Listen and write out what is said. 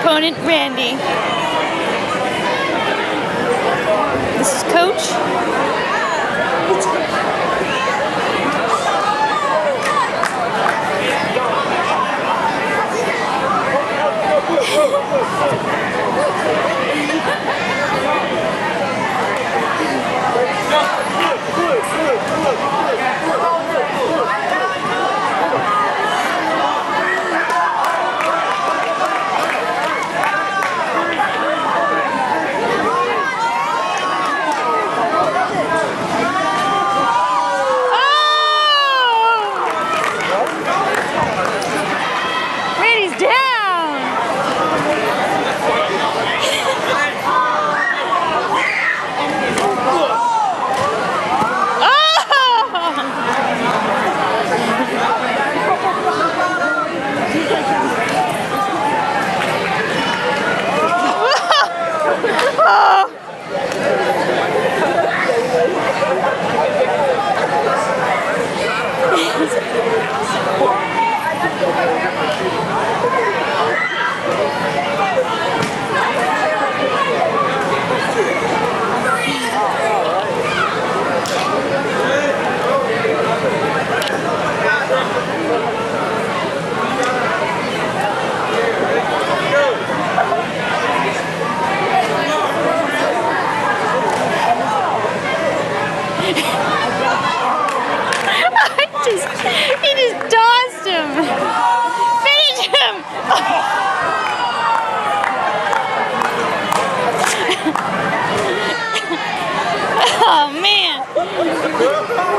opponent, Randy. This is Coach. Oh! 아. Não, não, não.